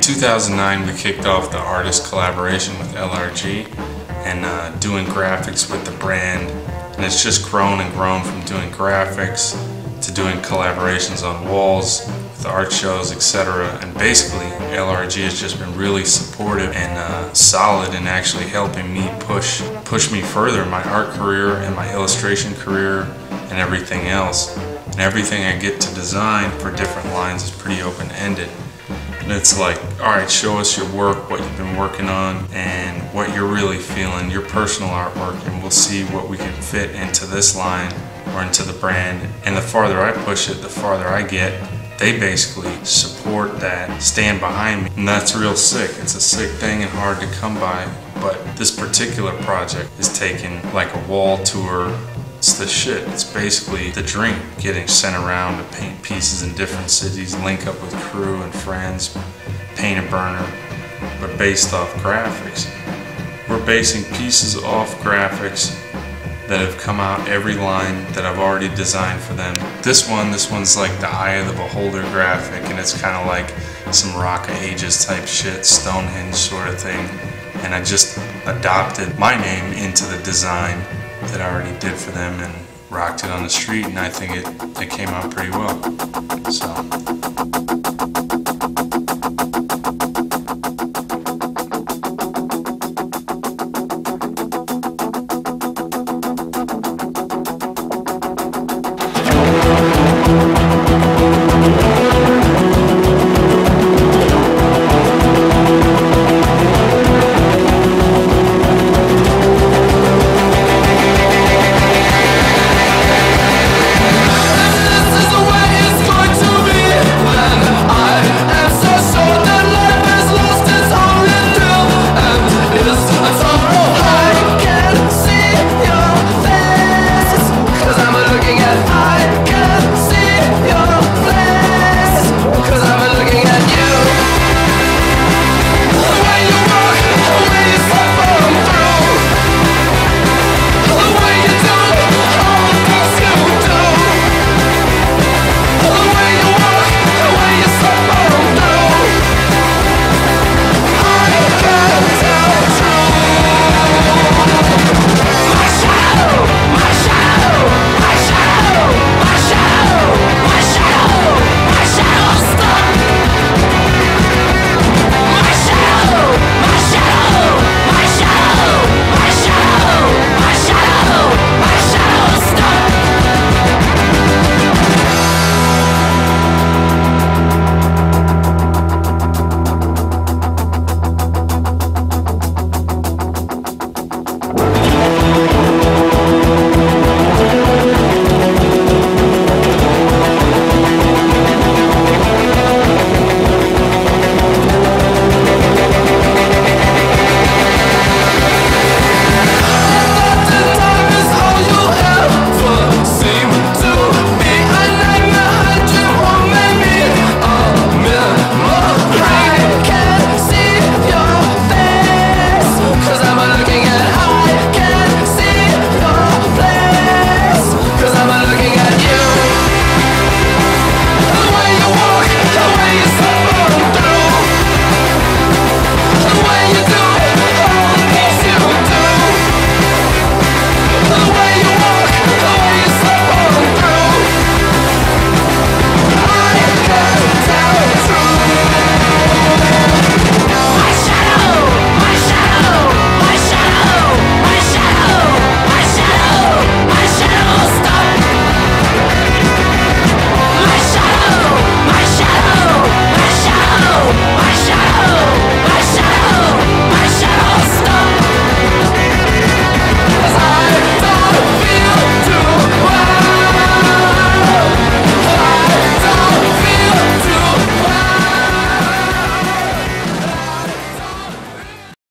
In 2009, we kicked off the artist collaboration with LRG and uh, doing graphics with the brand. And it's just grown and grown from doing graphics to doing collaborations on walls, with art shows, etc. And basically, LRG has just been really supportive and uh, solid in actually helping me push push me further in my art career and my illustration career and everything else. And everything I get to design for different lines is pretty open-ended. And it's like, all right, show us your work, what you've been working on, and what you're really feeling, your personal artwork, and we'll see what we can fit into this line or into the brand. And the farther I push it, the farther I get. They basically support that, stand behind me, and that's real sick. It's a sick thing and hard to come by. But this particular project is taking like a wall tour it's the shit. It's basically the dream. Getting sent around to paint pieces in different cities, link up with crew and friends, paint a burner, but based off graphics. We're basing pieces off graphics that have come out every line that I've already designed for them. This one, this one's like the Eye of the Beholder graphic and it's kind of like some Rock of Ages type shit, Stonehenge sort of thing. And I just adopted my name into the design that I already did for them and rocked it on the street, and I think it, it came out pretty well. So.